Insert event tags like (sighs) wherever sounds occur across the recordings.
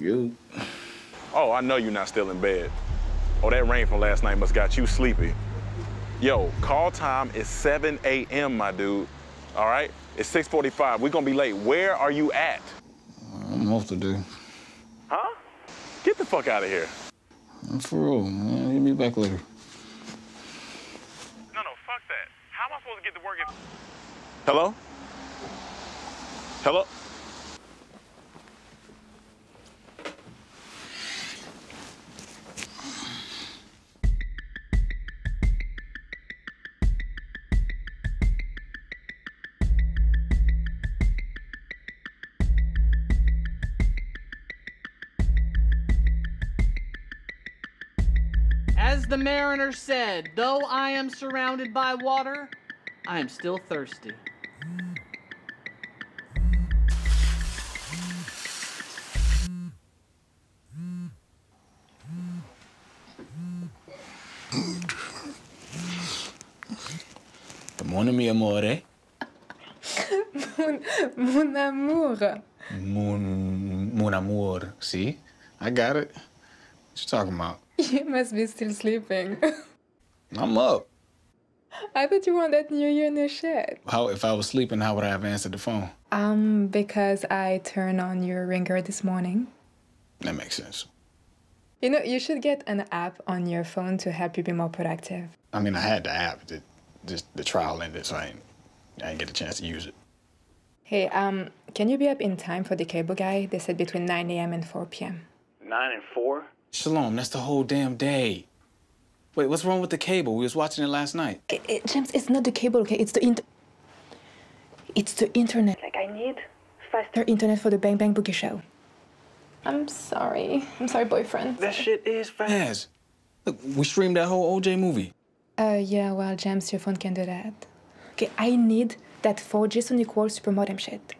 You. Oh, I know you're not still in bed. Oh, that rain from last night must got you sleepy. Yo, call time is 7 a.m., my dude. All right? It's 6:45. We're gonna be late. Where are you at? I'm off to do. Huh? Get the fuck out of here. I'm For real, man. Hit me back later. No, no, fuck that. How am I supposed to get to work if... Hello? The mariner said, though I am surrounded by water, I am still thirsty. Mon mi amore. Mon, mon amour. Mon, mon amour. See? I got it. What you talking about? You must be still sleeping. (laughs) I'm up. I thought you were that New Year new shit. How if I was sleeping, how would I have answered the phone? Um, because I turned on your ringer this morning. That makes sense. You know, you should get an app on your phone to help you be more productive. I mean, I had the app. The, just the trial ended, so I ain't, I didn't get a chance to use it. Hey, um, can you be up in time for the cable guy? They said between 9 a.m. and 4 p.m. Nine and four? Shalom, that's the whole damn day. Wait, what's wrong with the cable? We was watching it last night. It, it, James, it's not the cable, okay? It's the inter... It's the internet. Like, I need faster internet for the Bang Bang Boogie show. I'm sorry. I'm sorry, boyfriend. That shit is fast. Yes. Look, we streamed that whole OJ movie. Uh, yeah, well, James, your phone can do that. Okay, I need that 4G Sonic Wall super modem shit.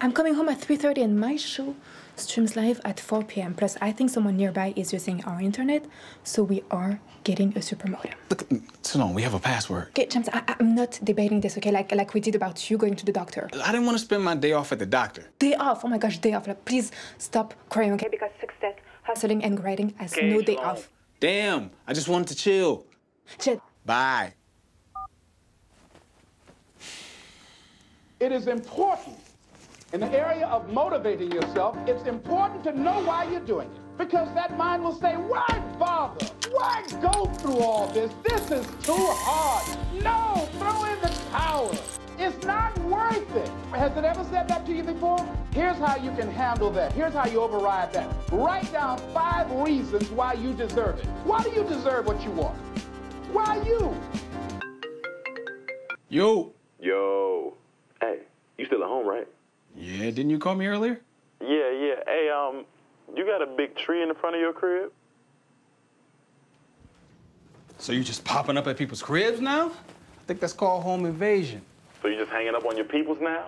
I'm coming home at 3.30 and my show streams live at 4 p.m. Plus, I think someone nearby is using our internet, so we are getting a super modem. Look, Shalom, we have a password. Okay, James, I, I'm not debating this, okay? Like, like we did about you going to the doctor. I didn't want to spend my day off at the doctor. Day off, oh my gosh, day off. Like, please stop crying, okay? Because success, hustling, and grinding has Okay, no day Shalom. off. Damn, I just wanted to chill. Shit. Bye. It is important in the area of motivating yourself, it's important to know why you're doing it. Because that mind will say, why bother? Why go through all this? This is too hard. No, throw in the towel. It's not worth it. Has it ever said that to you before? Here's how you can handle that. Here's how you override that. Write down five reasons why you deserve it. Why do you deserve what you want? Why you? Yo. Yo. Hey, you still at home, right? Yeah, didn't you call me earlier? Yeah, yeah. Hey, um, you got a big tree in the front of your crib? So you just popping up at people's cribs now? I think that's called home invasion. So you just hanging up on your peoples now?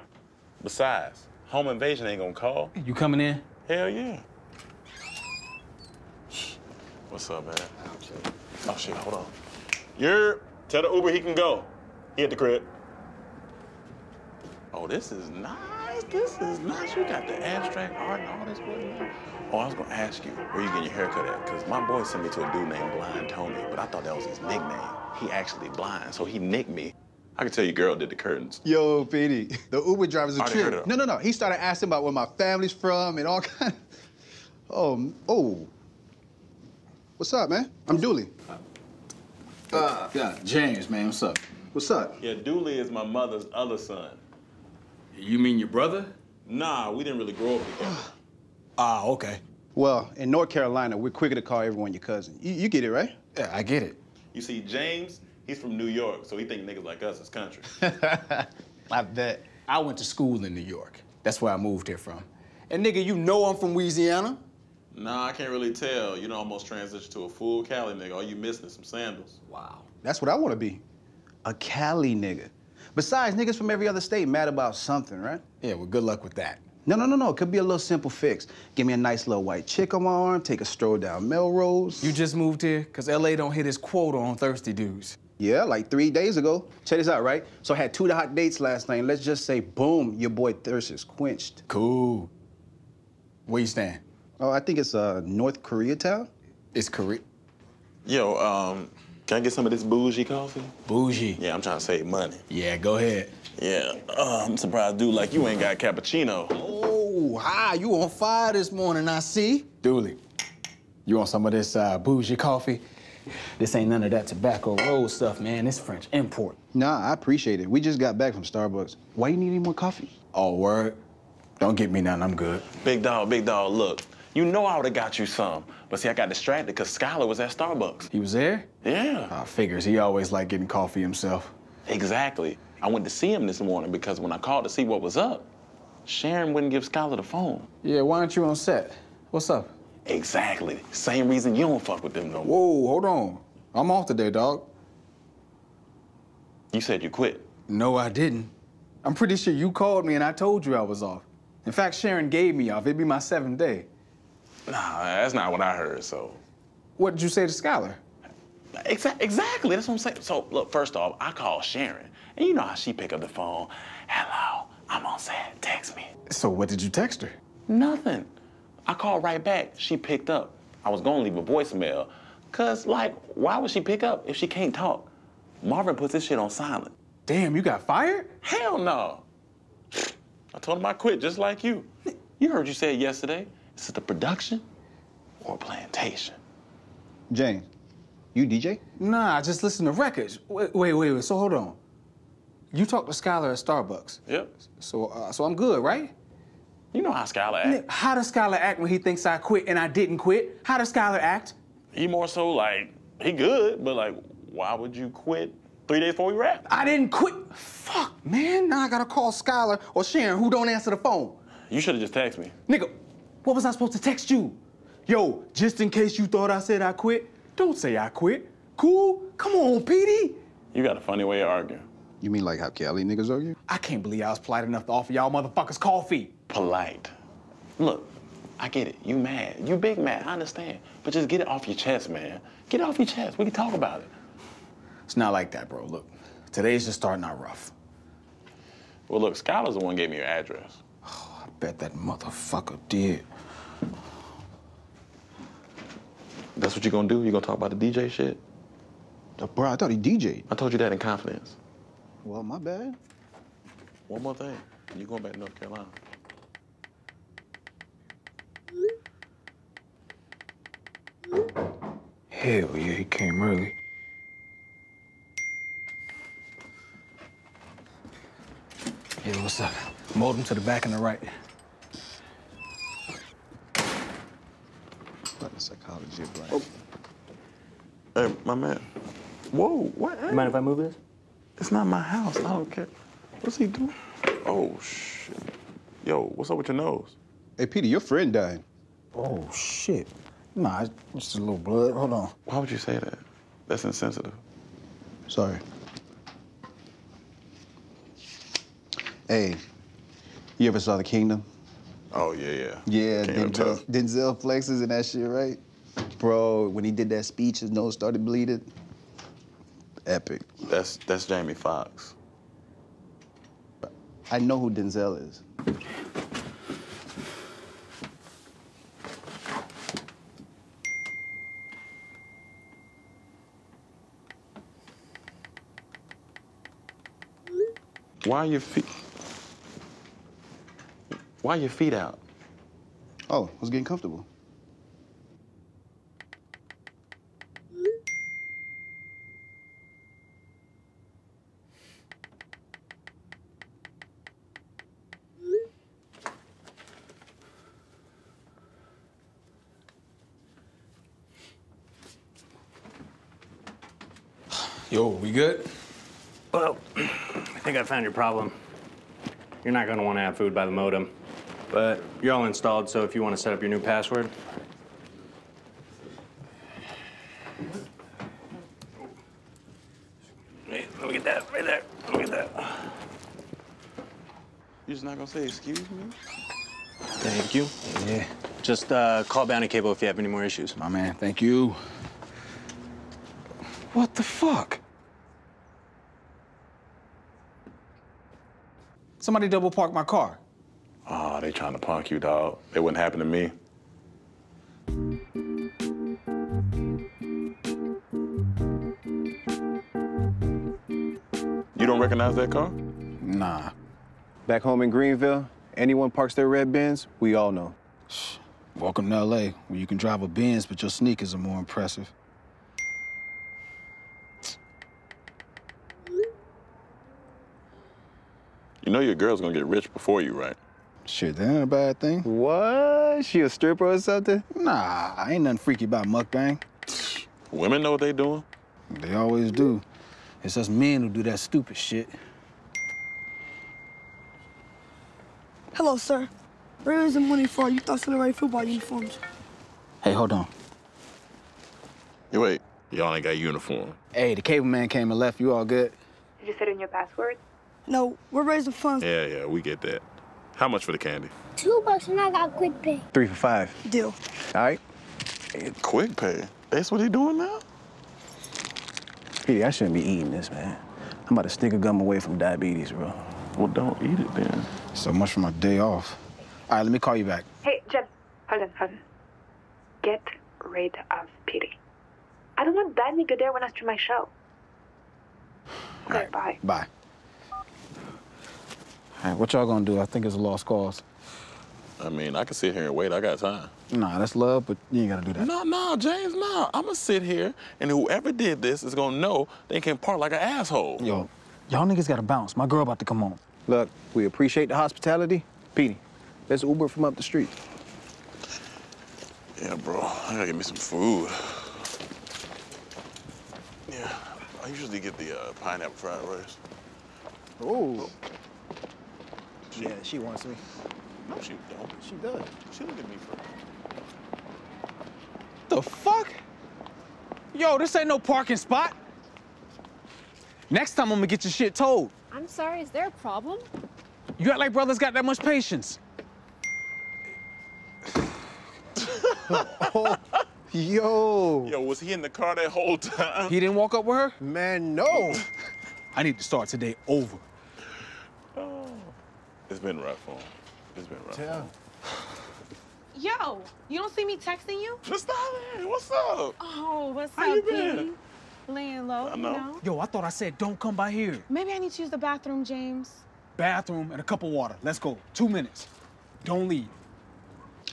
Besides, home invasion ain't gonna call. You coming in? Hell yeah. What's up, man? Oh shit, hold on. You're tell the Uber he can go. He at the crib. Oh, this is nice. This is nice. You got the abstract art and all this going on. Oh, I was gonna ask you where you getting your haircut at? Cause my boy sent me to a dude named Blind Tony, but I thought that was his nickname. He actually blind, so he nicked me. I can tell you, girl did the curtains. Yo, Petey, the Uber driver's a didn't trip. No, no, no. He started asking about where my family's from and all (laughs) kind. Oh, m- oh. What's up, man? I'm Dooley. Uh, yeah, James, man, what's up? What's up? Yeah, Dooley is my mother's other son. You mean your brother? Nah, we didn't really grow up together. (sighs) Ah, okay. Well, in North Carolina, we're quicker to call everyone your cousin. You, you get it, right? Yeah, I get it. You see, James, he's from New York, so he think niggas like us is country. (laughs) I bet. I went to school in New York. That's where I moved here from. And nigga, you know I'm from Louisiana. nah, I can't really tell. You know, almost transitioned to a full Cali nigga. All you missing is some sandals. Wow. That's what I want to be. A Cali nigga. Besides, niggas from every other state mad about something, right? Yeah, well, good luck with that. No, no, no, no. It could be a little simple fix. Give me a nice little white chick on my arm, take a stroll down Melrose. You just moved here because LA don't hit its quota on thirsty dudes. Yeah, like three days ago. Check this out, right? So I had two hot dates last night. and Let's just say, boom, your boy thirst is quenched. Cool. Where you stand? Oh, I think it's uh, North Koreatown. It's Korea. Yo, um, can I get some of this bougie coffee? Bougie. Yeah, I'm trying to save money. Yeah, go ahead. Yeah, uh, I'm surprised, dude, like you ain't got cappuccino. Oh, hi, you on fire this morning, I see. Dooley, you want some of this uh, bougie coffee? This ain't none of that tobacco roll stuff, man. It's French import. Nah, I appreciate it. We just got back from Starbucks. Why you need any more coffee? Oh, word? Don't get me none, I'm good. Big dog, big dog, look. You know I would've got you some. But see, I got distracted because Skylar was at Starbucks. He was there? Yeah, Uh, figures, he always liked getting coffee himself. exactly. I went to see him this morning because when I called to see what was up, Sharon wouldn't give Skylar the phone. Yeah, why aren't you on set? What's up? Exactly. Same reason you don't fuck with them no more. Whoa, hold on. I'm off today, dog. You said you quit. No, I didn't. I'm pretty sure you called me and I told you I was off. In fact, Sharon gave me off. It'd be my seventh day. Nah, that's not what I heard, so. What did you say to Skylar? Exa- exactly, that's what I'm saying. So, look, first off, I called Sharon, and you know how she pick up the phone. Hello, I'm on set, text me. So what did you text her? Nothing. I called right back, she picked up. I was gonna leave a voicemail, cause like, why would she pick up if she can't talk? Marvin puts this shit on silent. Damn, you got fired? Hell no. I told him I quit just like you. You heard you said yesterday. Is it the production or a plantation? James, you DJ? Nah, I just listen to records. Wait, wait, wait, wait. So hold on. You talked to Skylar at Starbucks. Yep. So, uh, so I'm good, right? You know how Skylar act. How does Skylar act when he thinks I quit and I didn't quit? How does Skylar act? He more so like, he good, but like, why would you quit three days before we wrap? I didn't quit. Fuck, man. Now I gotta call Skylar or Sharon who don't answer the phone. You should have just texted me. Nigga, what was I supposed to text you? Yo, just in case you thought I said I quit, don't say I quit. Cool? Come on, Petey. You got a funny way of arguing. You mean like how Cali niggas argue? I can't believe I was polite enough to offer y'all motherfuckers coffee. Polite. Look, I get it. You mad. You big mad. I understand. But just get it off your chest, man. Get it off your chest. We can talk about it. It's not like that, bro. Look, today's just starting out rough. Well, look, Skylar's the one who gave me your address. Oh, (sighs) I bet that motherfucker did. That's what you're gonna do? You're gonna talk about the DJ shit? Uh, bro, I thought he DJ'd. I told you that in confidence. Well, my bad. One more thing. You're going back to North Carolina? Hell yeah, he came early. Hey, what's up? Modem to the back and the right. Like the psychology of life. Hey, my man. Whoa, what? You mind if I move this? It's not my house. I don't care. What's he doing? Oh, shit. Yo, what's up with your nose? Hey, Peter, your friend died. Oh, shit. Nah, it's just a little blood. Hold on. Why would you say that? That's insensitive. Sorry. Hey, you ever saw The Kingdom? Oh, yeah, yeah. Yeah, Denzel, Tough. Denzel flexes and that shit, right? Bro, when he did that speech, his nose started bleeding. Epic. That's, that's Jamie Foxx. I know who Denzel is. Why are your feet... Why are your feet out? Oh, I was getting comfortable. Yo, we good? Well, I think I found your problem. You're not gonna wanna have food by the modem. But you're all installed, so if you wanna set up your new password. Hey, let me get that right there. Let me get that. You just not gonna say excuse me? Thank you. Yeah, Just uh, call Bounty Cable if you have any more issues. my man, thank you. What the fuck? Somebody double parked my car. Ah, oh, they trying to park you, dog. It wouldn't happen to me. You don't recognize that car? Nah. Back home in Greenville, anyone parks their red bins, we all know. Welcome to LA, where you can drive a Benz, but your sneakers are more impressive. Your girl's gonna get rich before you, right? Shit, that ain't a bad thing. What? She a stripper or something? Nah, ain't nothing freaky about mukbang. (sniffs) Women know what they doing. They always do. It's us men who do that stupid shit. Hello, sir. Where is the money for you thought the right football uniforms? Hey, hold on. Hey, wait, y'all ain't got uniform. Hey, the cable man came and left. You all good? Did you set in your password? No, we're raising funds. Yeah, yeah, we get that. How much for the candy? Two bucks and I got quick pay. Three for five. Deal. All right? Quick pay. That's what he doing now? Petey, I shouldn't be eating this, man. I'm about to stick a gum away from diabetes, bro. Well, don't eat it then. So much for my day off. All right, let me call you back. Hey, Jen, hold on, hold on. Get rid of Petey. I don't want that nigga there when I stream my show. Okay, right. bye. Bye. All right, what y'all gonna do? I think it's a lost cause. I mean, I can sit here and wait. I got time. Nah, that's love, but you ain't gotta do that. No, no, James, no. I'm gonna sit here, and whoever did this is gonna know they can part like an asshole. Yo, y'all niggas gotta bounce. My girl about to come on. Look, we appreciate the hospitality. Petey, let's Uber from up the street. Yeah, bro. I gotta get me some food. Yeah, I usually get the uh, pineapple fried rice. Oh. Yeah, she wants me. No, she don't. She does. She look at me first. The fuck? Yo, this ain't no parking spot. Next time I'm gonna get your shit towed. I'm sorry, is there a problem? You act like brothers got that much patience. (laughs) Yo. Yo, was he in the car that whole time? He didn't walk up with her? Man, no. (laughs) I need to start today over. It's been rough for him. It's been rough. Yeah. (laughs) Yo, you don't see me texting you? Just stop it. What's up? Oh, what's How up, you been? P? Laying low, I you know. know? Yo, I thought I said don't come by here. Maybe I need to use the bathroom, James. Bathroom and a cup of water. Let's go. Two minutes. Don't leave.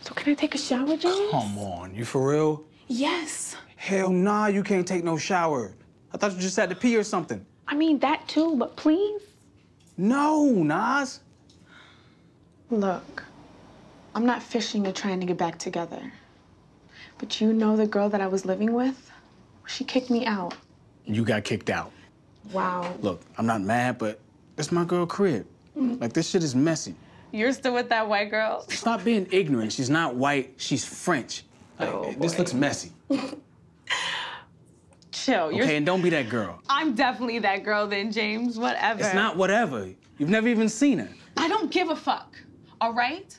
So can I take a shower, James? Come on, you for real? Yes. Hell nah, you can't take no shower. I thought you just had to pee or something. I mean, that too, but please? No, Nas. Look, I'm not fishing or trying to get back together. But you know the girl that I was living with? She kicked me out. You got kicked out. Wow. Look, I'm not mad, but it's my girl crib. Mm-hmm. Like this shit is messy. You're still with that white girl? Stop being ignorant. She's not white, she's French. Like, Oh, this looks messy. (laughs) Chill. You're Okay, and don't be that girl. I'm definitely that girl then, James. Whatever. It's not whatever. You've never even seen her. I don't give a fuck. All right?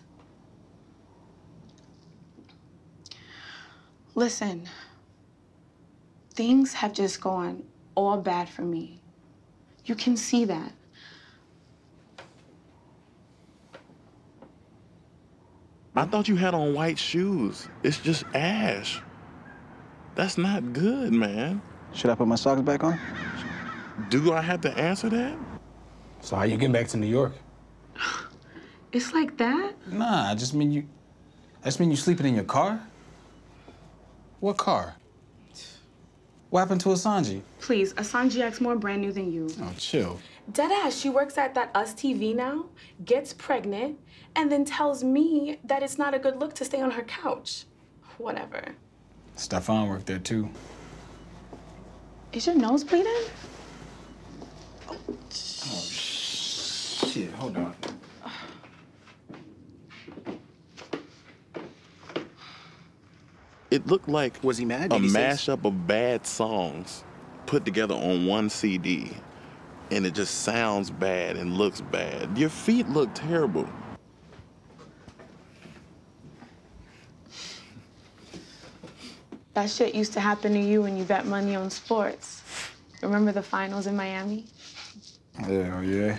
Listen, things have just gone all bad for me. You can see that. I thought you had on white shoes. It's just ash. That's not good, man. Should I put my socks back on? Do I have to answer that? So how you get back to New York? (sighs) (laughs) It's like that? Nah, I just mean you. I just mean you sleeping in your car. What car? What happened to Asanji? Please, Asanji acts more brand new than you. Oh, chill. Deadass, she works at that Us TV now, gets pregnant, and then tells me that it's not a good look to stay on her couch. Whatever. Stefan worked there too. Is your nose bleeding? Oh shit, hold on. It looked like Was he mad? a he say- mashup of bad songs put together on one CD. And it just sounds bad and looks bad. Your feet look terrible. That shit used to happen to you when you bet money on sports. Remember the finals in Miami? Yeah, yeah.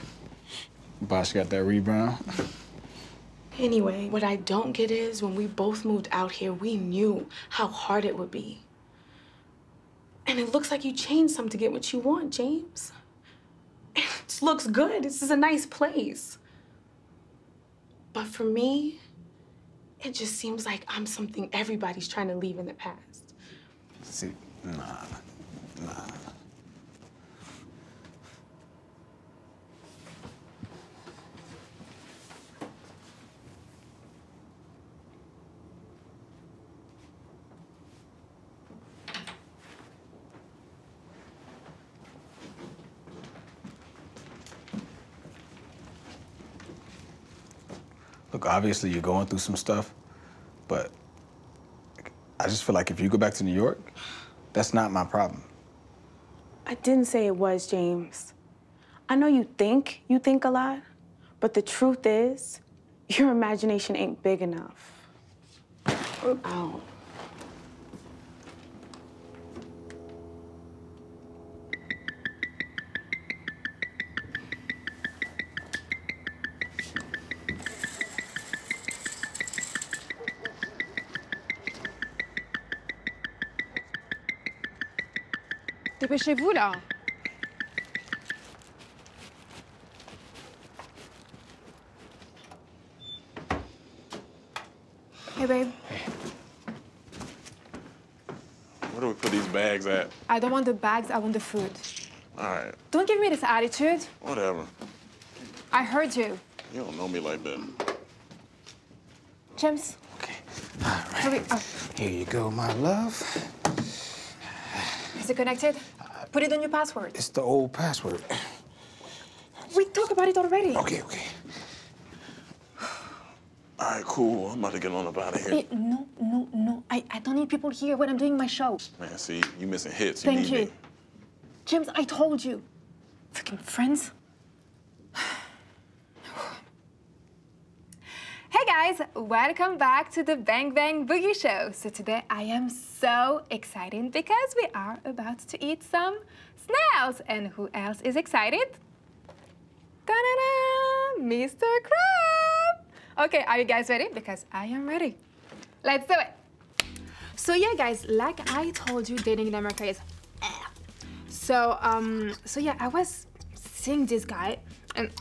Bosh got that rebound. Anyway, what I don't get is when we both moved out here, we knew how hard it would be. And it looks like you changed some to get what you want, James. This looks good. This is a nice place. But for me, it just seems like I'm something everybody's trying to leave in the past. See, nah, nah. Obviously you're going through some stuff, but I just feel like if you go back to New York, that's not my problem. I didn't say it was, James. I know you think you think a lot, but the truth is, your imagination ain't big enough. Oh. Ow. Dépêchez-vous, là. Hey, babe. Where do we put these bags at? I don't want the bags, I want the food. All right, Don't give me this attitude. whatever. I heard you. You don't know me like that. James. Okay. Hurry up. Here you go, my love. Is it connected? Put it on your password. It's the old password. We talked about it already. Okay, okay. All right, cool. I'm about to get on up out of here. Eh, no, no, no. I, I don't need people here when I'm doing my show. Man, see, you missing hits. You Thank need you. me. James, I told you. Fucking friends. Hey guys, welcome back to the Bang Bang Boogie Show. So today I am so excited because we are about to eat some snails. And who else is excited? Ta-da-da! Mr. Crab! Okay, are you guys ready? Because I am ready. Let's do it. So yeah, guys, like I told you, dating in America is eh. So, um, so yeah, I was seeing this guy and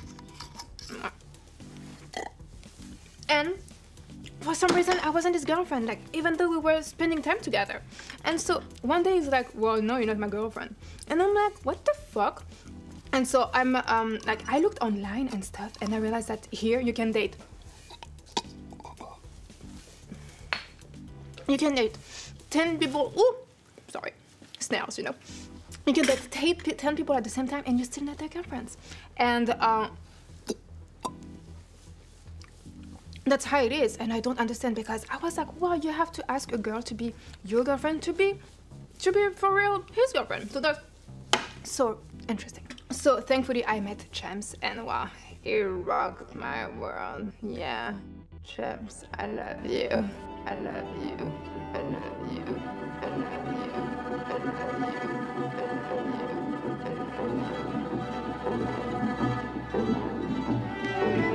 and for some reason I wasn't his girlfriend, like even though we were spending time together. And so one day he's like, well, no, you're not my girlfriend. And I'm like, what the fuck? And so I'm um like I looked online and stuff and I realized that here you can date. You can date 10 people. Ooh, sorry, snails, you know. You can date 10 people at the same time and you're still not their girlfriends. And uh, that's how it is. And I don't understand because I was like, well, you have to ask a girl to be your girlfriend to be, to be for real his girlfriend. So that's so interesting. So thankfully I met James and wow, he rocked my world. Yeah, James, I love you. I love you. I love you. I love you. I love you. I saw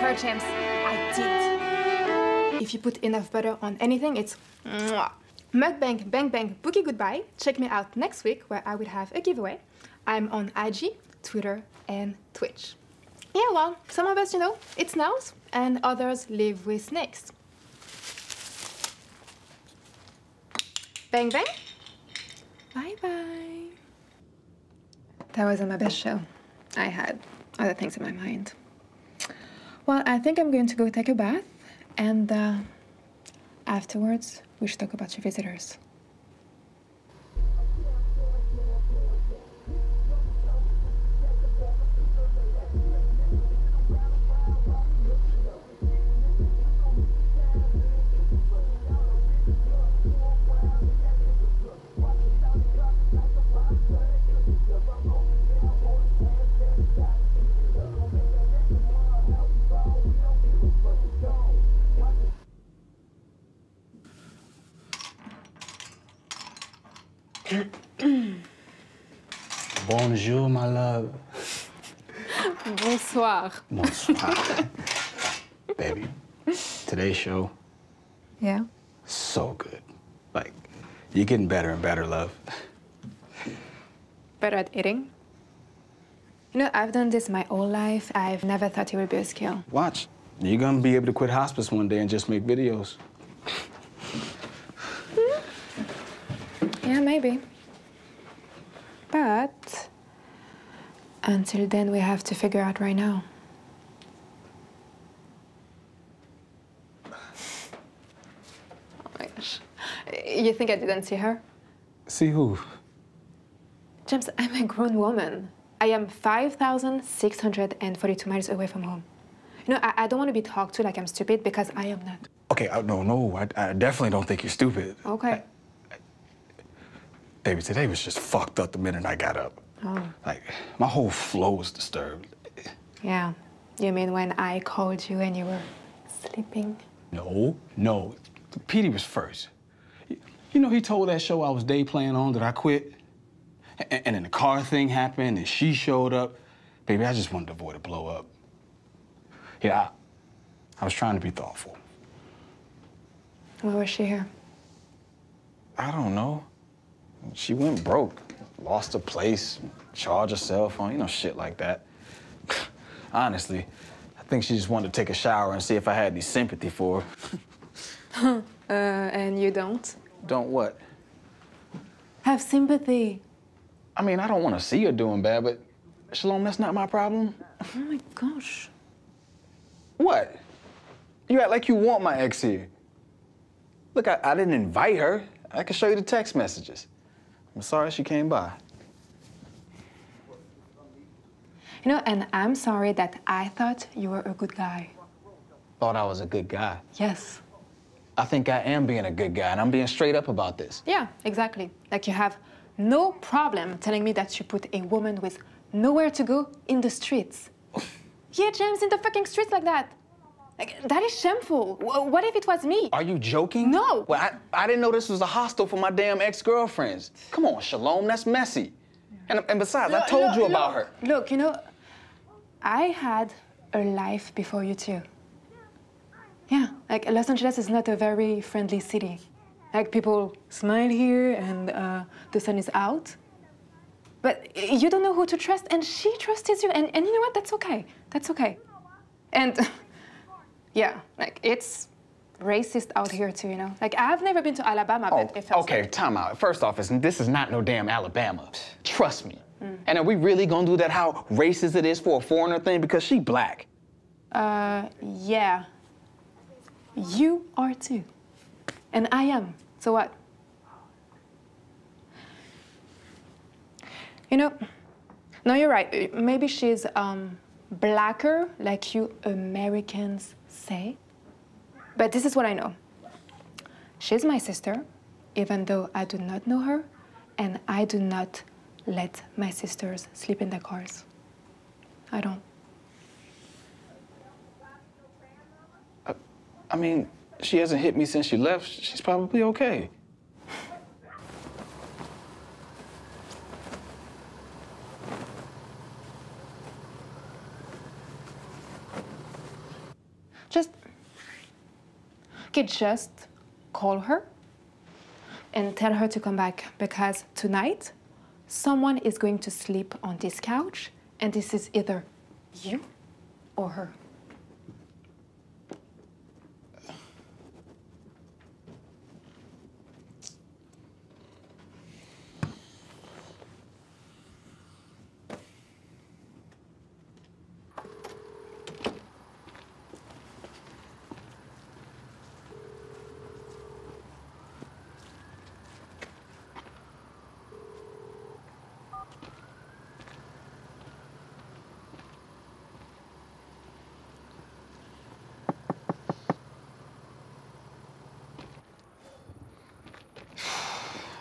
her, James. I did. If you put enough butter on anything, it's mwah. Mukbang, bang, bang, boogie goodbye. Check me out next week where I will have a giveaway. I'm on IG, Twitter, and Twitch. Yeah, well, some of us, you know, eat snails, and others live with snakes. Bang, bang. Bye bye. That wasn't my best show. I had other things in my mind. Well, I think I'm going to go take a bath, and uh, afterwards, we should talk about your visitors. Bonsoir. Bonsoir. (laughs) Baby, today's show, Yeah? so good. Like, you're getting better and better, love. Better at eating? You know, I've done this my whole life. I've never thought it would be a skill. Watch. You're gonna be able to quit hospice one day and just make videos. Hmm? Yeah, maybe. But until then, we have to figure out right now. (sighs) Oh my gosh. You think I didn't see her? See who? James, I'm a grown woman. I am 5,642 miles away from home. You know, I, I don't want to be talked to like I'm stupid because I am not. Okay, I, no, no, I, I definitely don't think you're stupid. Okay. Baby, today was just fucked up the minute I got up. Oh. Like, my whole flow was disturbed. Yeah. You mean when I called you and you were sleeping? No, no. Petey was first. You know, he told that show I was day playing on that I quit. And, and then the car thing happened and she showed up. Baby, I just wanted to avoid a blow up. Yeah, I, I was trying to be thoughtful. Why was she here? I don't know. She went broke, lost her place, charged her cell phone, you know, shit like that. (laughs) Honestly, I think she just wanted to take a shower and see if I had any sympathy for her. (laughs) uh, and you don't? Don't what? Have sympathy. I mean, I don't want to see her doing bad, but Shalom, that's not my problem. Oh my gosh. What? You act like you want my ex here. Look, I, I didn't invite her. I can show you the text messages. I'm sorry she came by. You know, and I'm sorry that I thought you were a good guy. Thought I was a good guy. Yes. I think I am being a good guy, and I'm being straight up about this. Yeah, exactly. Like you have no problem telling me that you put a woman with nowhere to go in the streets. (laughs) yeah, James, in the fucking streets like that. Like, that is shameful. What if it was me? Are you joking? No. Well, I, I didn't know this was a hostel for my damn ex-girlfriends. Come on, Shalom, that's messy. And, and besides, I told look, you about look. her. Look, you know, I had a life before you too. Yeah, like Los Angeles is not a very friendly city. Like people smile here and uh, the sun is out. But you don't know who to trust, and she trusted you, and, and you know what? That's okay. That's okay. And (laughs) yeah, like it's racist out here too, you know? Like I've never been to Alabama, but it felt Okay, time out. First off, this is not no damn Alabama. Trust me. And are we really gonna do that how racist it is for a foreigner thing? Because she black. Uh, yeah. You are too. And I am. So what? You know, no, you're right. Maybe she's um, blacker, like you Americans say. But this is what I know. She's my sister, even though I do not know her, and I do not let my sisters sleep in the cars. I don't. I mean, she hasn't hit me since she left. She's probably okay. Just, okay, just call her and tell her to come back because tonight someone is going to sleep on this couch and this is either you or her.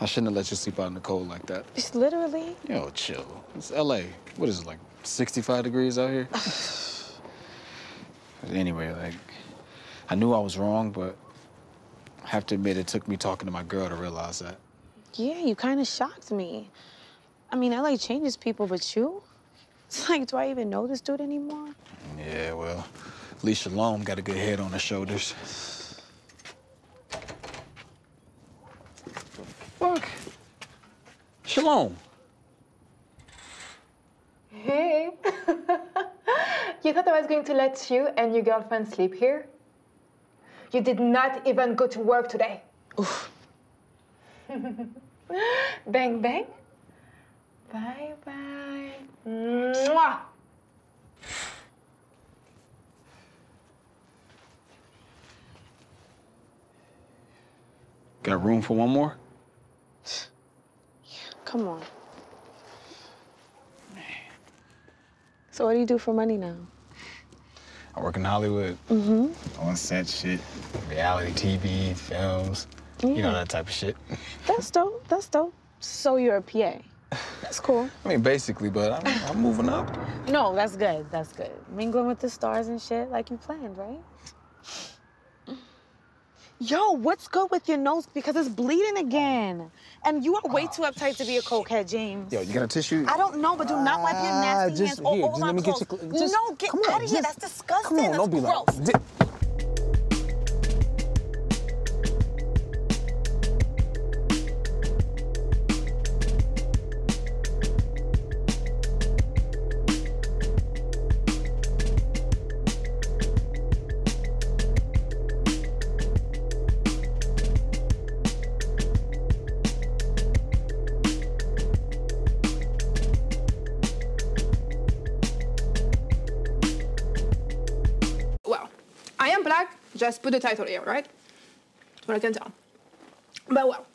I shouldn't have let you sleep out in the cold like that. It's literally. Yo, chill. It's LA. What is it, like 65 degrees out here? But (sighs) anyway, like, I knew I was wrong, but I have to admit it took me talking to my girl to realize that. Yeah, you kind of shocked me. I mean, LA changes people, but you? (laughs) It's like, do I even know this dude anymore? Yeah, well, at least Shalom got a good head on her shoulders. Shalom. Hey. (laughs) You thought I was going to let you and your girlfriend sleep here? You did not even go to work today. Oof. (laughs) bang, bang. Bye bye. Mwah. Got room for one more? Come on. So what do you do for money now? I work in Hollywood. Mm-hmm. On set shit, reality TV, films, you know, that type of shit. That's dope. That's dope. So you're a PA. That's cool. I mean, basically, but I'm, I'm moving up. No, that's good. That's good. Mingling with the stars and shit like you planned, right? Yo, what's good with your nose? Because it's bleeding again. And you are way too uptight to be a cokehead, James. Yo, you got a tissue? I don't know, but do not wipe your Ah, nasty just hands all here, over just let me get clothes. just- no, get out of here. That's disgusting. Come on, That's don't be gross. like. Just put the title here, right? That's what I can tell. But well,